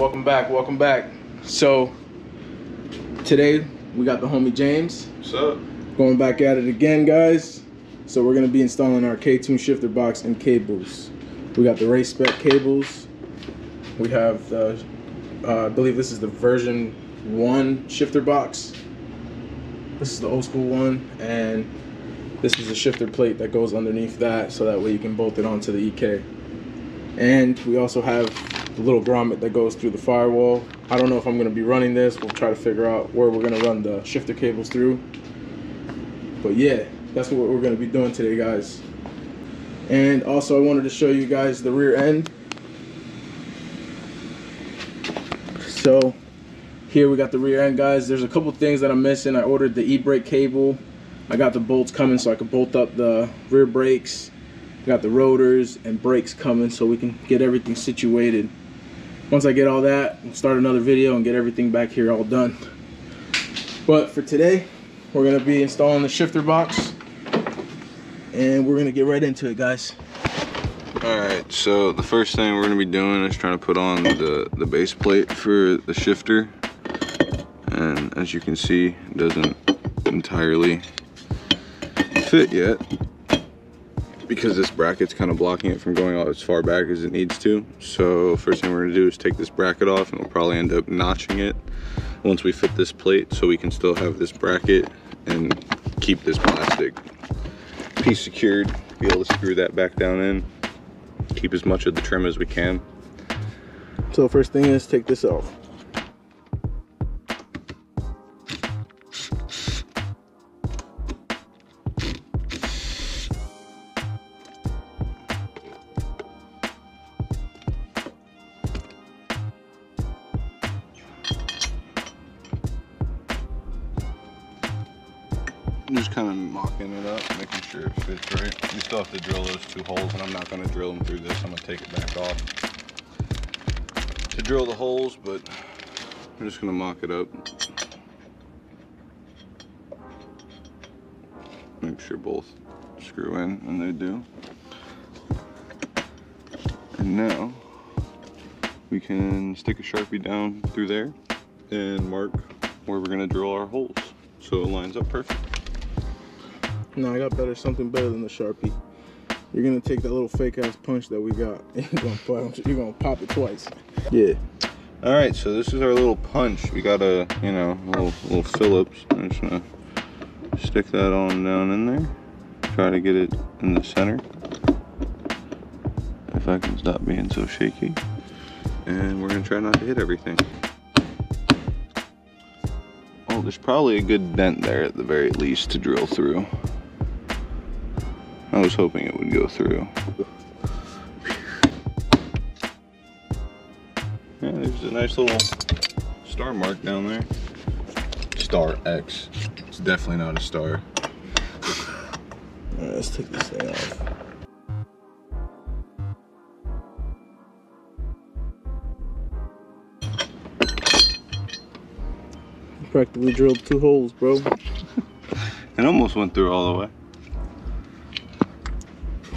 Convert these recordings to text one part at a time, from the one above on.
welcome back, welcome back. So today we got the homie James. What's up? Going back at it again, guys. So we're gonna be installing our K-Tune shifter box and cables. We got the race spec cables. We have the, uh, I believe this is the version one shifter box. This is the old school one, and this is a shifter plate that goes underneath that, so that way you can bolt it onto the EK. And we also have the little grommet that goes through the firewall. I don't know if I'm gonna be running this. We'll try to figure out where we're gonna run the shifter cables through. But yeah, that's what we're gonna be doing today, guys. And also I wanted to show you guys the rear end. So here we got the rear end, guys. There's a couple things that I'm missing. I ordered the e-brake cable. I got the bolts coming so I can bolt up the rear brakes. Got the rotors and brakes coming so we can get everything situated. Once I get all that, we'll start another video and get everything back here all done. But for today, we're gonna be installing the shifter box and we're gonna get right into it, guys. Alright, so the first thing we're gonna be doing is trying to put on the, the base plate for the shifter. And as you can see, it doesn't entirely fit yet because this bracket's kind of blocking it from going out as far back as it needs to. So first thing we're gonna do is take this bracket off and we'll probably end up notching it once we fit this plate so we can still have this bracket and keep this plastic piece secured, be able to screw that back down in, keep as much of the trim as we can. So first thing is take this off. Mocking it up, making sure it fits right. You still have to drill those two holes, and I'm not going to drill them through this. I'm going to take it back off to drill the holes, but I'm just going to mock it up. Make sure both screw in, and they do. And now we can stick a Sharpie down through there and mark where we're going to drill our holes so it lines up perfect. No, I got better, something better than the Sharpie. You're gonna take that little fake ass punch that we got you're gonna, pop, you're gonna pop it twice. Yeah. All right, so this is our little punch. We got a, you know, little, little Phillips. I'm just gonna stick that on down in there. Try to get it in the center. If I can stop being so shaky. And we're gonna try not to hit everything. Oh, there's probably a good dent there at the very least to drill through. I was hoping it would go through. Yeah, there's a nice little star mark down there. Star X. It's definitely not a star. Alright, let's take this thing off. Practically drilled two holes, bro. It almost went through all the way.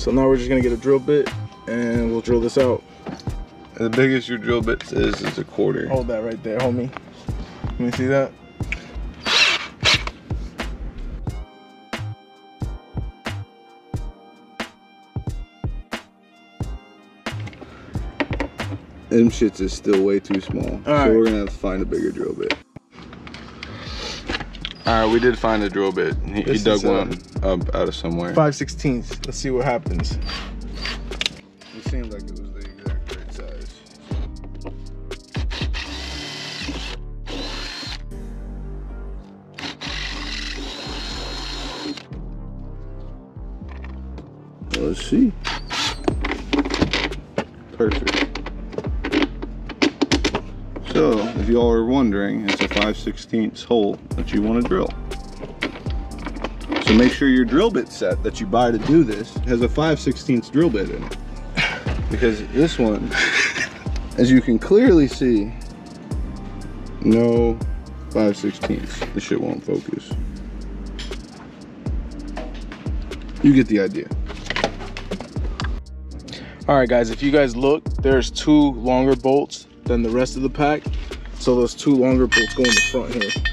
So now we're just gonna get a drill bit and we'll drill this out. The biggest your drill bit is is a quarter. Hold that right there, homie. Let me see that. Them shits is still way too small. so right. we're gonna have to find a bigger drill bit. Alright, we did find a drill bit. He, he dug uh, one up out of somewhere. 5 16ths. Let's see what happens. It seemed like it was the exact right size. Let's see. Perfect. If y'all are wondering, it's a 5 16 hole that you want to drill. So make sure your drill bit set that you buy to do this has a 5 16 drill bit in it. Because this one, as you can clearly see, no 5 16 This shit won't focus. You get the idea. All right, guys, if you guys look, there's two longer bolts than the rest of the pack. So those two longer bolts go in the front here.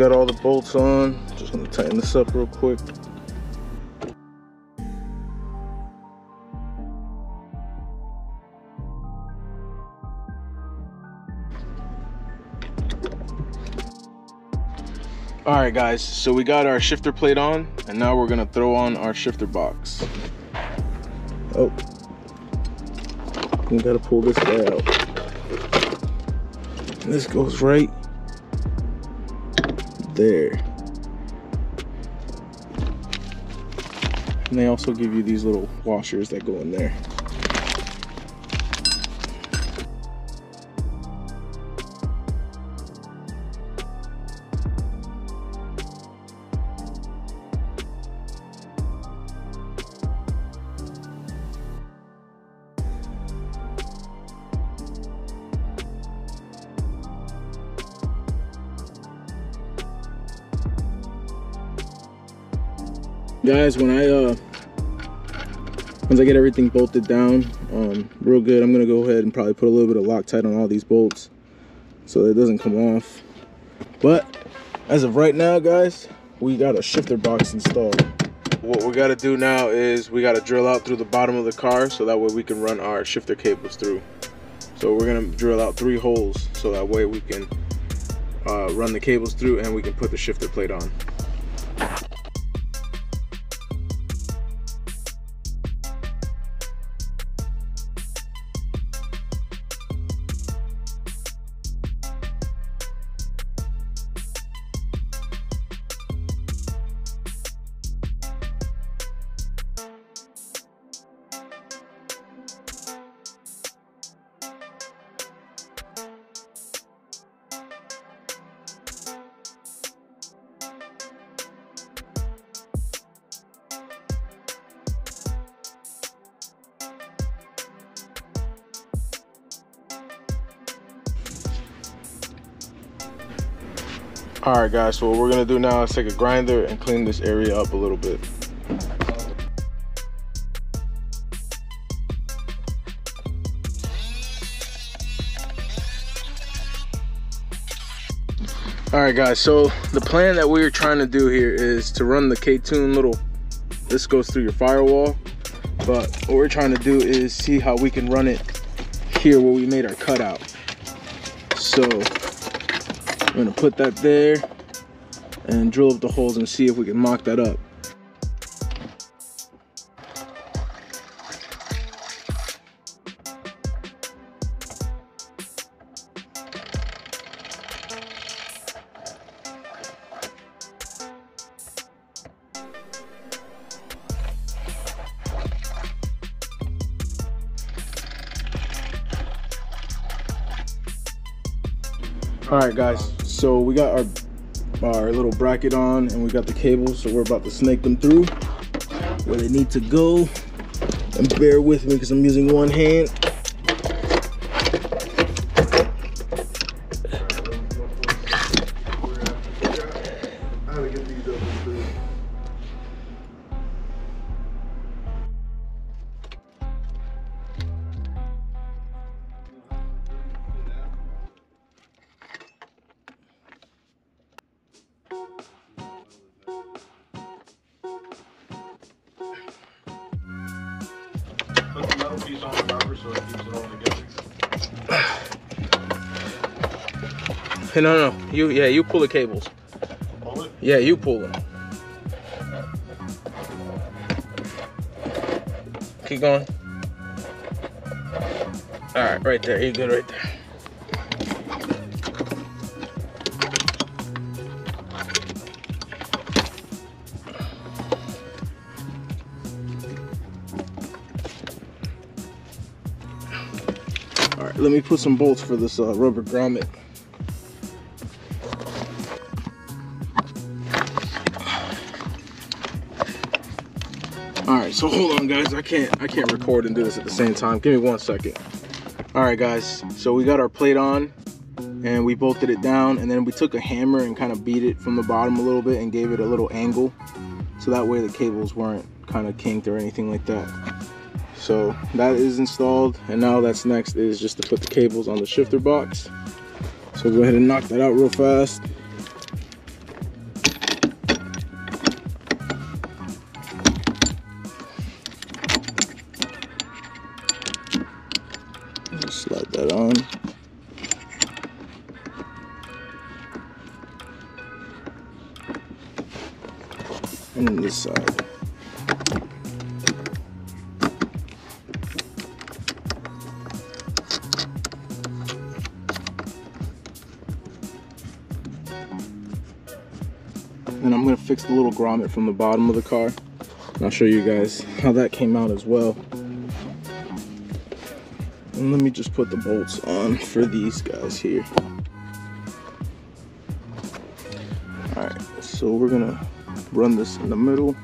Got all the bolts on. Just gonna tighten this up real quick. All right guys, so we got our shifter plate on and now we're gonna throw on our shifter box. Oh, we gotta pull this guy out. And this goes right there. And they also give you these little washers that go in there. Guys when i uh once i get everything bolted down um real good i'm gonna go ahead and probably put a little bit of loctite on all these bolts so it doesn't come off. But as of right now guys we got a shifter box installed. What we got to do now is we got to drill out through the bottom of the car so that way we can run our shifter cables through. So we're gonna drill out three holes so that way we can uh, run the cables through and we can put the shifter plate on all right guys so what we're gonna do now is take a grinder and clean this area up a little bit all right guys so the plan that we're trying to do here is to run the k-tune little this goes through your firewall but what we're trying to do is see how we can run it here where we made our cutout so I'm gonna put that there and drill up the holes and see if we can mock that up. All right guys so we got our our little bracket on and we got the cable so we're about to snake them through where they need to go. And bear with me because i'm using one hand piece on the rubber so it keeps it all together. Hey, no, no, you, yeah, you pull the cables. Pull it. Yeah, you pull them. Keep going. All right, right there. You're good right there. Let me put some bolts for this uh, rubber grommet. All right, so hold on guys. I can't I can't record and do this at the same time. Give me one second. All right guys, so we got our plate on and we bolted it down and then we took a hammer and kind of beat it from the bottom a little bit and gave it a little angle so that way the cables weren't kind of kinked or anything like that. So that is installed and now that's next is just to put the cables on the shifter box. So go ahead and knock that out real fast. Slide that on. And then this side. And fix the little grommet from the bottom of the car. And I'll show you guys how that came out as well. And let me just put the bolts on for these guys here. All right, so we're gonna run this in the middle.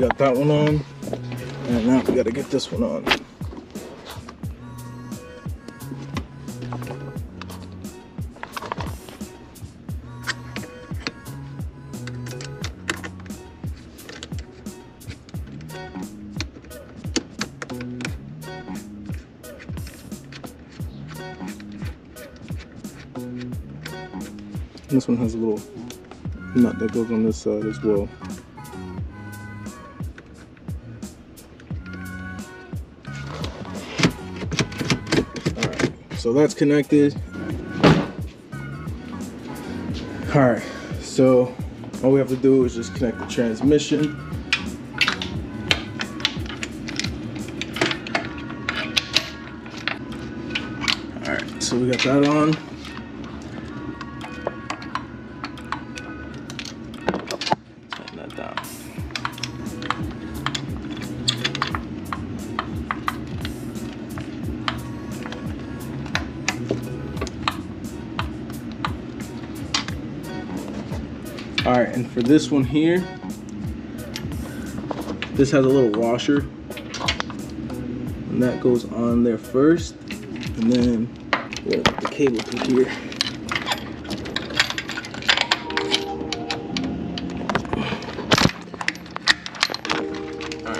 Got that one on, and now we gotta get this one on. This one has a little nut that goes on this side as well. So that's connected. Alright, so all we have to do is just connect the transmission. Alright, so we got that on. All right, and for this one here, this has a little washer, and that goes on there first, and then gonna put the cable through here. All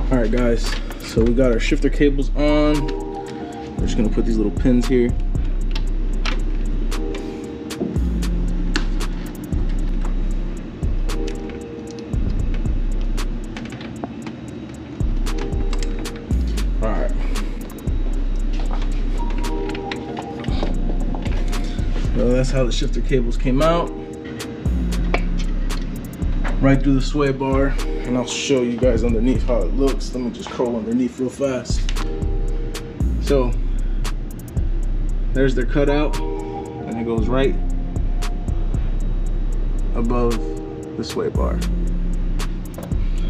right. All right, guys. So we got our shifter cables on. We're just gonna put these little pins here. All right. So that's how the shifter cables came out. Right through the sway bar. And I'll show you guys underneath how it looks. Let me just crawl underneath real fast. So there's their cutout and it goes right above the sway bar.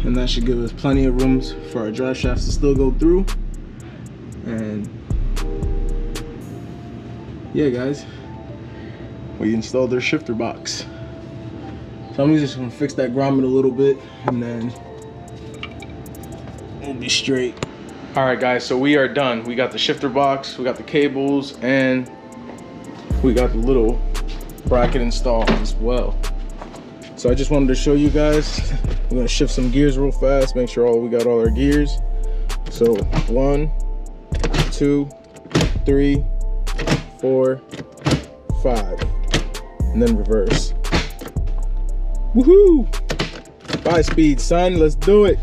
And that should give us plenty of rooms for our drive shafts to still go through. And yeah, guys, we installed their shifter box. So I'm just gonna fix that grommet a little bit and then we'll be straight. All right guys, so we are done. We got the shifter box, we got the cables, and we got the little bracket installed as well. So I just wanted to show you guys. We're gonna shift some gears real fast, make sure all we got all our gears. So one, two, three, four, five, and then reverse. Woohoo! Five speed, son. Let's do it.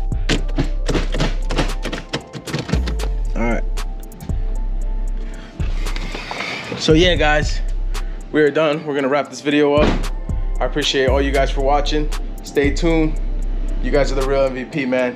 All right. So yeah, guys, we are done. We're gonna wrap this video up. I appreciate all you guys for watching. Stay tuned. You guys are the real MVP, man.